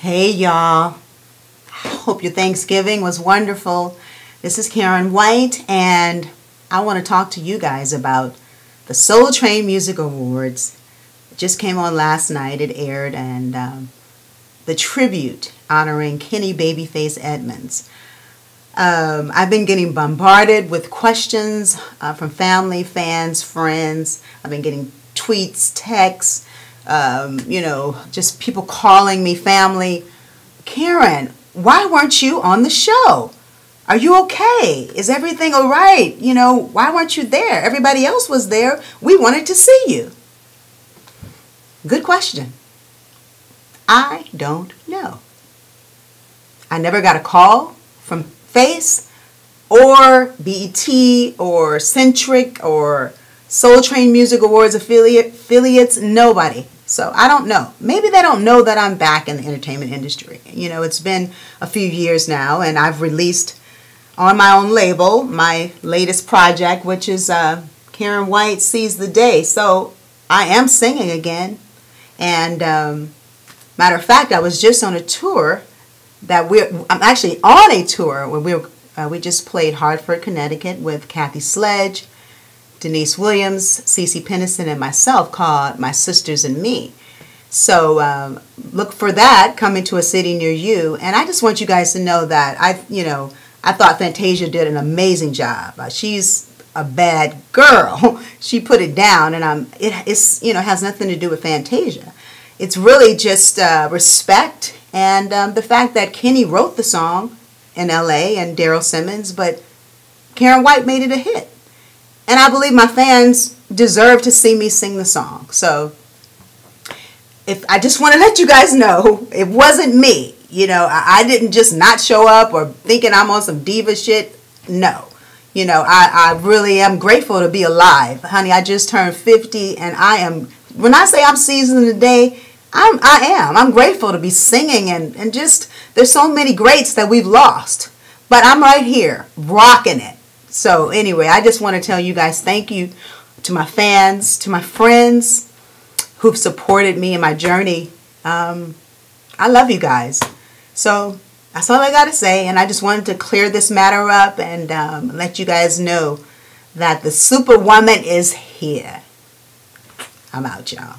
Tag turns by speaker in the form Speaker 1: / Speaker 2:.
Speaker 1: Hey y'all. Hope your Thanksgiving was wonderful. This is Karyn White, and I want to talk to you guys about the Soul Train Music Awards. It just came on last night, it aired, and um, the tribute honoring Kenny Babyface Edmonds. Um, I've been getting bombarded with questions uh, from family, fans, friends. I've been getting tweets, texts, um, you know, just people calling me family. Karyn, why weren't you on the show? Are you okay? Is everything all right? You know, why weren't you there? Everybody else was there. We wanted to see you. Good question. I don't know. I never got a call from Face or BET or Centric or Soul Train Music Awards affiliate, affiliates, nobody. So I don't know. Maybe they don't know that I'm back in the entertainment industry. You know, it's been a few years now, and I've released on my own label my latest project, which is uh, Karyn White Sees the Day. So I am singing again. And um, matter of fact, I was just on a tour that we're, I'm actually on a tour where we, uh, we just played Hartford, Connecticut with Kathy Sledge Deniece Williams, CeCe Peniston, and myself called My Sisters and Me. So um, look for that coming to a city near you. And I just want you guys to know that I, you know, I thought Fantasia did an amazing job. Uh, she's a bad girl. she put it down, and I'm. It, it's you know has nothing to do with Fantasia. It's really just uh, respect and um, the fact that Kenny wrote the song in L.A. and Daryl Simmons, but Karyn White made it a hit. And I believe my fans deserve to see me sing the song. So if I just want to let you guys know, it wasn't me. You know, I, I didn't just not show up or thinking I'm on some diva shit. No. You know, I, I really am grateful to be alive. Honey, I just turned 50 and I am when I say I'm seasoned today, I'm I am. I'm grateful to be singing and, and just there's so many greats that we've lost. But I'm right here, rocking it. So anyway, I just want to tell you guys thank you to my fans, to my friends who've supported me in my journey. Um, I love you guys. So that's all I got to say. And I just wanted to clear this matter up and um, let you guys know that the superwoman is here. I'm out, y'all.